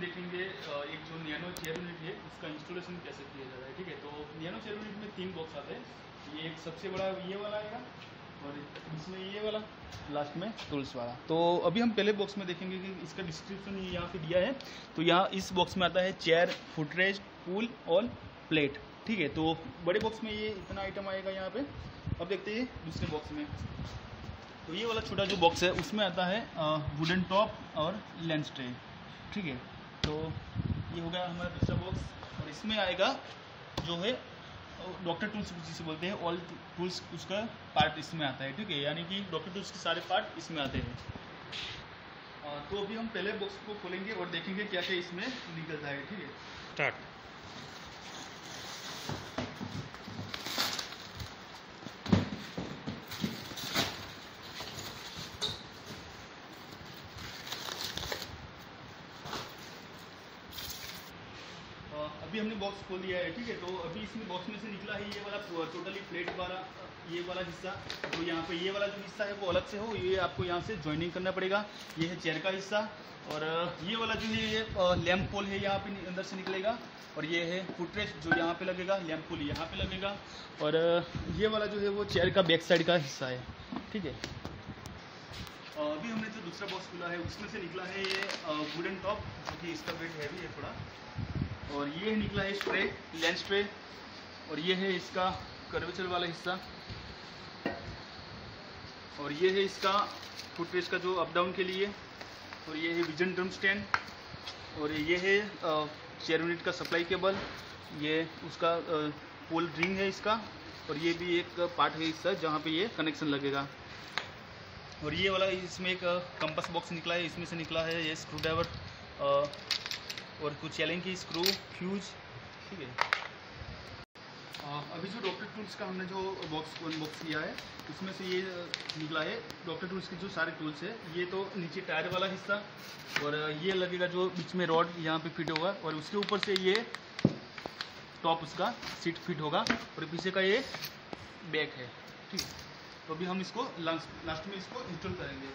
देखेंगे एक जो नैनो चेयर यूनिट है, उसका इंस्टॉलेशन कैसे किया जाता है, ठीक है? तो नैनो चेयर यूनिट में तीन बॉक्स आते हैं। ये एक सबसे बड़ा ये वाला आएगा, और इसमें ये वाला लास्ट में टूल्स वाला। तो अभी हम पहले बॉक्स में देखेंगे कि इसका डिस्क्रिप्शन यहाँ पे दिया है। तो यहाँ इस बॉक्स में आता है चेयर फुटरेस्ट पूल और प्लेट ठीक है? तो बड़े बॉक्स में ये इतना आइटम आएगा यहाँ पे। अब देखते हैं दूसरे बॉक्स में। तो ये वाला छोटा जो बॉक्स है, उसमें आता है वुडन टॉप और लेंस ट्रे ठीक है? तो ये हो गया हमारा दूसरा बॉक्स और इसमें आएगा जो है डॉक्टर टूल्स जिसे बोलते हैं ऑल टूल्स उसका पार्ट इसमें आता है, ठीक है? यानी कि डॉक्टर टूल्स के सारे पार्ट इसमें आते हैं। तो अभी हम पहले बॉक्स को खोलेंगे और देखेंगे क्या क्या इसमें निकलता है, ठीक है? स्टार्ट अभी हमने बॉक्स खोल दिया है, ठीक है? तो अभी इसमें बॉक्स में से निकला है ये वाला टोटली प्लेट वाला, ये वाला हिस्सा। तो यहाँ पे ये वाला जो हिस्सा है वो अलग से हो, ये आपको यहाँ से ज्वाइनिंग करना पड़ेगा। ये है चेयर का हिस्सा और ये वाला जो है ये लैम्प पोल है यहाँ पे अंदर से निकलेगा और ये है फुटरेस्ट जो यहाँ पे लगेगा लैम्प पोल यहाँ पे लगेगा और ये वाला जो है वो चेयर का बैक साइड का हिस्सा है, ठीक है? अभी हमने जो दूसरा बॉक्स खुला है, उसमें से निकला है ये वुडन टॉप जो कि इसका वेट हैवी है थोड़ा। और ये निकला है स्ट्रे लेंस ट्रे, और ये है इसका कर्वेचर वाला हिस्सा। और ये है इसका फुटरेस का जो अप डाउन के लिए। और ये है विजन ड्रम स्टैंड। और ये है चेयर यूनिट का सप्लाई केबल। ये उसका पोल रिंग है इसका। और ये भी एक पार्ट है इसका, जहाँ पे ये कनेक्शन लगेगा। और ये वाला इसमें एक कंपस बॉक्स निकला है। इसमें से निकला है ये स्क्रू ड्राइवर और कुछ चैलेंज की स्क्रू फ्यूज ठीक है। अभी जो डॉक्टर टूल्स का हमने जो बॉक्स वन बॉक्स लिया है, उसमें से ये निकला है। डॉक्टर टूल्स के जो सारे टूल्स है, ये तो नीचे टायर वाला हिस्सा, और ये लगेगा जो बीच में रॉड यहाँ पे फिट होगा, और उसके ऊपर से ये टॉप उसका सीट फिट होगा, और पीछे का ये बैक है, ठीक तो अभी हम इसको लास्ट में इसको इंस्टॉल करेंगे।